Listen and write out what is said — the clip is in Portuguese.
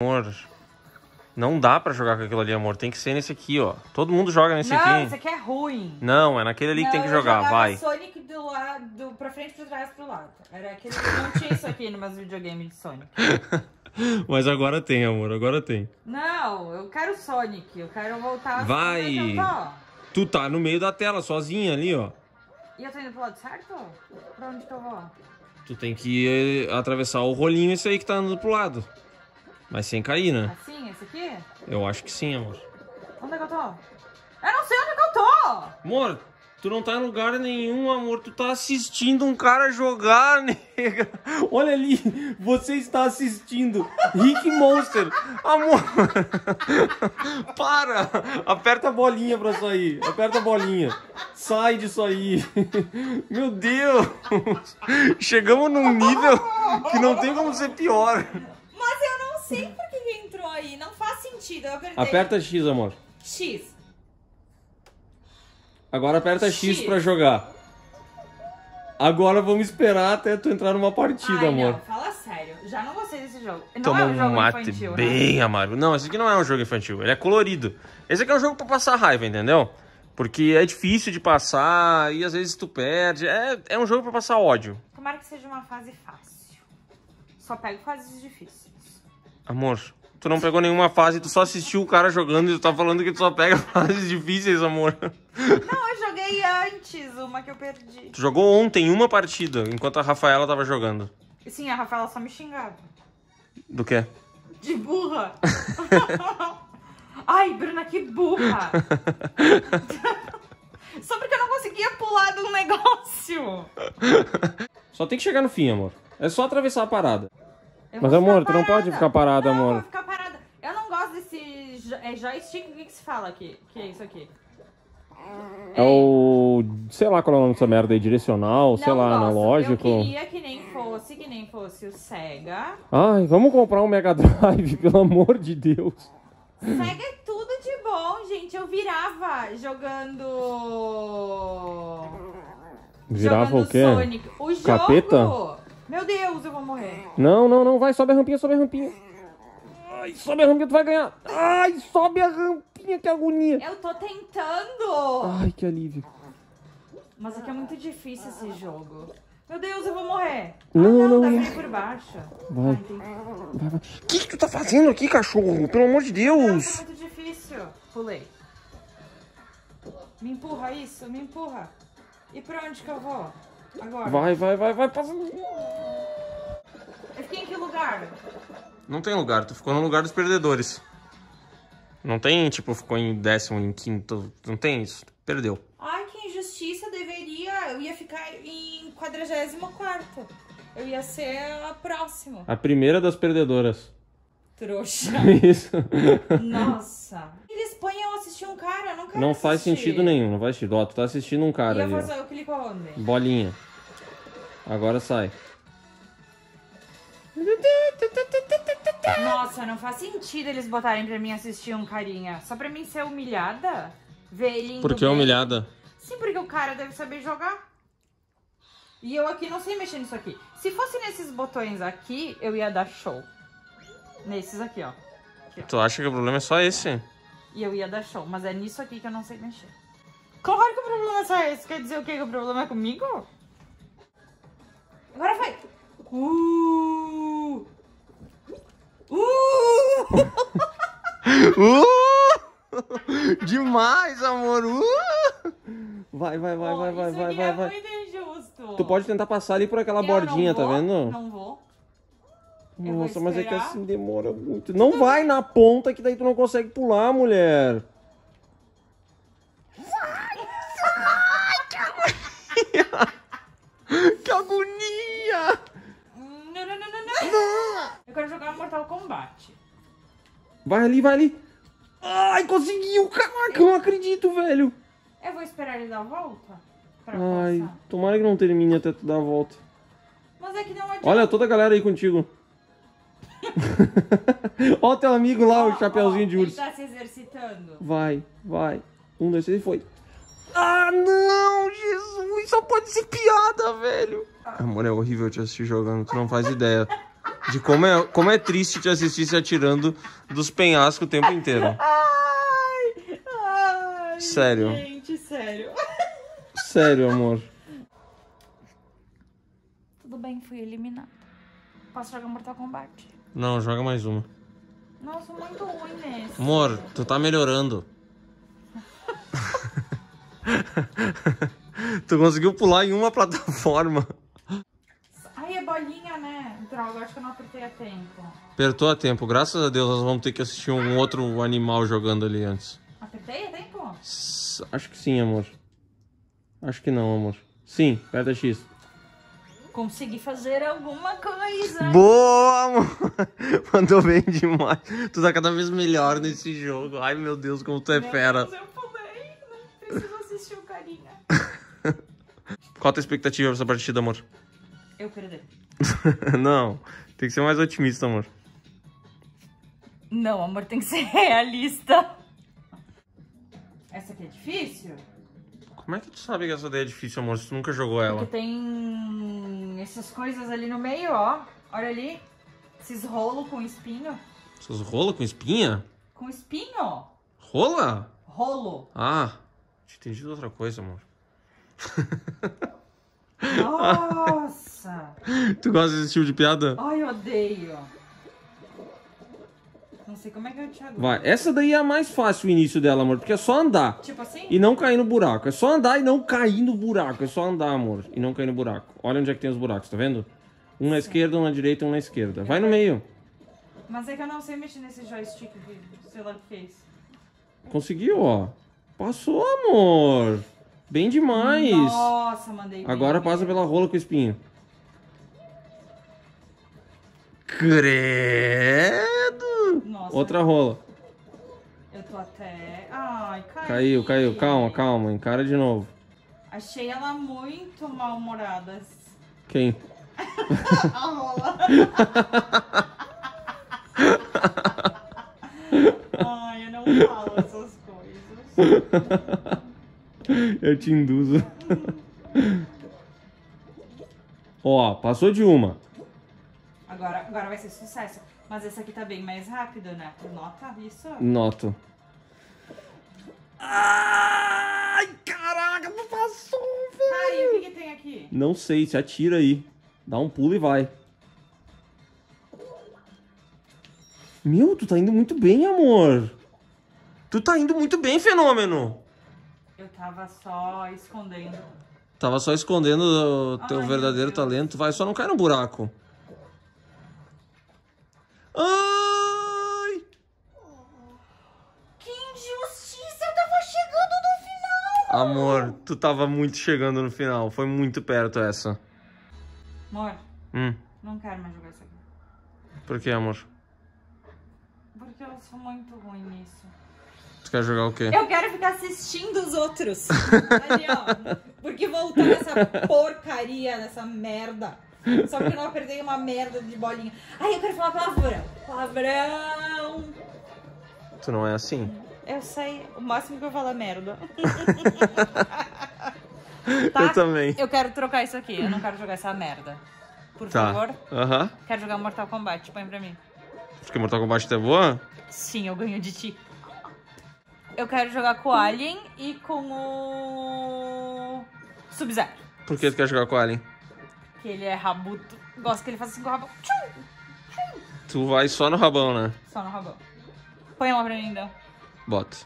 Amor, não dá pra jogar com aquilo ali, amor. Tem que ser nesse aqui, ó. Todo mundo joga nesse não, aqui. esse aqui é ruim. Não, é naquele ali que tem que Não, jogar, vai. Sonic do lado, pra frente, pra trás, pro lado. Era aquele que não tinha isso aqui nos meus videogames de Sonic. Mas agora tem, amor, agora tem. Não, eu quero Sonic, eu quero voltar. Vai. É que eu tô? Tu tá no meio da tela, sozinha ali, ó. E eu tô indo pro lado certo? Pra onde que eu vou? Tu tem que eh, atravessar o rolinho esse aí que tá andando pro lado. Mas sem cair, né? Assim, esse aqui? Eu acho que sim, amor. Onde é que eu tô? Eu não sei onde é que eu tô! Amor, tu não tá em lugar nenhum, amor. Tu tá assistindo um cara jogar, nega. Olha ali, você está assistindo Rick Monster. Amor, para. Aperta a bolinha pra sair. Aperta a bolinha. Sai disso aí. Meu Deus. Chegamos num nível que não tem como ser pior. Mas eu não sei por que, que entrou aí, não faz sentido. Eu apertei Aperta X, amor. X. Agora aperta X, X. pra jogar. Agora vamos esperar até tu entrar numa partida, Ai, amor. não, fala sério. Já não gostei desse jogo. Não Toma é um um jogo mate infantil, né? bem amargo. Não, esse aqui não é um jogo infantil, ele é colorido. Esse aqui é um jogo pra passar raiva, entendeu? Porque é difícil de passar e às vezes tu perde. É, é um jogo pra passar ódio. Tomara que seja uma fase fácil. Só pego fases difíceis. Amor, tu não pegou nenhuma fase, tu só assistiu o cara jogando e tu tá falando que tu só pega fases difíceis, amor. Não, eu joguei antes uma que eu perdi. Tu jogou ontem uma partida, enquanto a Rafaela tava jogando. Sim, a Rafaela só me xingava. Do quê? De burra. Ai, Bruna, que burra. Só porque eu não conseguia pular de um negócio. Só tem que chegar no fim, amor. É só atravessar a parada. Eu Mas, amor, tu não pode ficar parada, não, amor. Eu vou ficar parada. Eu não gosto desse jo- é joystick. O que, que se fala aqui? que é isso aqui? É o. sei lá qual é o nome dessa merda aí, direcional, sei Não lá, gosto. analógico. Eu queria que nem fosse, que nem fosse o Sega. Ai, vamos comprar um Mega Drive, pelo amor de Deus. Sega é tudo de bom, gente. Eu virava jogando. Virava jogando o quê? Sonic. O jogo. Capeta? Meu Deus, eu vou morrer. Não, não, não, vai, sobe a rampinha, sobe a rampinha. Ai, sobe a rampinha, tu vai ganhar. Ai, sobe a rampinha, que agonia. Eu tô tentando. Ai, que alívio. Mas aqui é muito difícil esse jogo. Meu Deus, eu vou morrer. Não, ah, não, não. ir por baixo. Vai. Vai, vai. O que, que tu tá fazendo aqui, cachorro? Pelo amor de Nossa, Deus. é muito difícil. Pulei. Me empurra isso, me empurra. E pra onde que eu vou? Agora. Vai, vai, vai, vai, passa. Eu fiquei em que lugar? Não tem lugar, tu ficou no lugar dos perdedores. Não tem, tipo, ficou em décimo, em quinto. Não tem isso. Perdeu. Ai, que injustiça, deveria. Eu ia ficar em 44. Eu ia ser a próxima. A primeira das perdedoras. Trouxa. Isso. Nossa. Eles põem eu assistir um cara, eu não quero Não faz assistir. sentido nenhum, não faz sentido. Ó, tu tá assistindo um E cara eu ali. ó. faço, eu clico onde? Bolinha. Agora sai. Nossa, não faz sentido eles botarem pra mim assistir um carinha. Só pra mim ser humilhada? Ver ele indo Por que bem. humilhada? Sim, porque o cara deve saber jogar. E eu aqui não sei mexer nisso aqui. Se fosse nesses botões aqui, eu ia dar show. Nesses aqui, ó. Tu acha que o problema é só esse? E eu ia dar show. Mas é nisso aqui que eu não sei mexer. Claro que o problema é só esse. Quer dizer o quê? Que o problema é comigo? Agora vai. Uh! Uh! Uh! Demais, amor! Uh! Vai, vai, vai, Pô, vai, vai, vai, vai, é vai. injusto. Tu pode tentar passar ali por aquela Eu bordinha, tá vendo? Não vou. Nossa, mas é que assim demora muito. Não vai na ponta que daí tu não consegue pular, mulher. Que agonia! Não. Eu quero jogar Mortal Kombat. Vai ali, vai ali. Ai, conseguiu! Caraca, eu não acredito, velho. Eu vou esperar ele dar a volta pra Ai, passar. tomara que não termine até tu dar a volta. Mas é que não adianta. Olha toda a galera aí contigo. Olha o teu amigo lá, Ó, o chapeuzinho ó, de urso. Ele tá se exercitando. Vai, vai. Um, dois, três e foi. Ah, não, Jesus, só pode ser piada, velho. Amor, é horrível te assistir jogando, tu não faz ideia. De como é, como é triste te assistir se atirando dos penhascos o tempo inteiro. Ai, ai. Sério. Gente, sério. Sério, amor. Tudo bem, fui eliminada. Posso jogar Mortal Kombat? Não, joga mais uma. Nossa, muito ruim nesse. Amor, tu tá melhorando. tu conseguiu pular em uma plataforma. Droga, acho que eu não apertei a tempo. Apertou a tempo. Graças a Deus, nós vamos ter que assistir um outro animal jogando ali antes. Apertei a tempo? S- Acho que sim, amor. Acho que não, amor. Sim, aperta X. Consegui fazer alguma coisa. Boa, amor! Mandou bem demais. Tu tá cada vez melhor nesse jogo. Ai, meu Deus, como tu é Meu fera. Deus, eu pulei. Não preciso assistir o carinha. Qual a tua expectativa pra essa partida, amor? Eu perdi. não, tem que ser mais otimista, amor. Não, amor, tem que ser realista. Essa aqui é difícil? Como é que tu sabe que essa ideia é difícil, amor, se tu nunca jogou ela? Porque tem essas coisas ali no meio, ó. Olha ali. Esses rolos com espinho. Essas rola com espinha? Com espinho. Rola? Rolo. Ah, tinha entendido outra coisa, amor. Nossa. Tu gosta desse tipo de piada? Ai, eu odeio. Não sei como é que eu te aguento. Vai, essa daí é a mais fácil o início dela, amor, porque é só andar. Tipo assim? E não cair no buraco. É só andar e não cair no buraco. É só andar, amor. E não cair no buraco. Olha onde é que tem os buracos, tá vendo? Um na esquerda, um na direita, um na esquerda. Vai no meio. Mas é que eu não sei mexer nesse joystick aqui. Sei lá o que fez. Conseguiu, ó. Passou, amor. Bem demais. Nossa, mandei bem. Agora passa pela rola com espinho. Credo! Nossa. Outra rola. Eu tô até... Ai, caiu. Caiu, caiu. Calma, calma. Encara de novo. Achei ela muito mal-humorada. Quem? A rola. Ai, eu não falo essas coisas. Eu te induzo. Ó, passou de uma. Agora, agora vai ser sucesso. Mas esse aqui tá bem mais rápido, né? Tu nota isso? Noto. Ai, caraca, não passou, Tá, e o que, que tem aqui? Não sei, se atira aí. Dá um pulo e vai. Meu, tu tá indo muito bem, amor. Tu tá indo muito bem, fenômeno. Eu tava só escondendo. Tava só escondendo o teu Ai, verdadeiro talento. Vai, só não cai no buraco. Ai! Que injustiça! Eu tava chegando no final! Amor, tu tava muito chegando no final. Foi muito perto essa. Amor, Hum, não quero mais jogar isso aqui. por que, amor? Porque eu sou muito ruim nisso. Tu quer jogar o quê? Eu quero ficar assistindo os outros. Ali, ó. Porque voltar nessa porcaria, nessa merda. Só porque eu não apertei uma merda de bolinha. Ai, eu quero falar palavrão. Palavrão. Tu não é assim? Eu sei. O máximo que eu falo é merda. Eu também. Eu quero trocar isso aqui. Eu não quero jogar essa merda. Por Tá. favor. Aham. Quero jogar Mortal Kombat. Põe pra mim. Porque Mortal Kombat é boa? Sim, eu ganho de ti. Eu quero jogar com o Alien e com o. Sub-Zero. Por que tu quer jogar com o Alien? Que ele é rabuto. Gosto que ele faz assim com o rabão. Tchum! Tu vai só no rabão, né? Só no rabão. Põe uma pra mim, então. Bota.